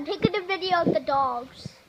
I'm taking a video of the dogs.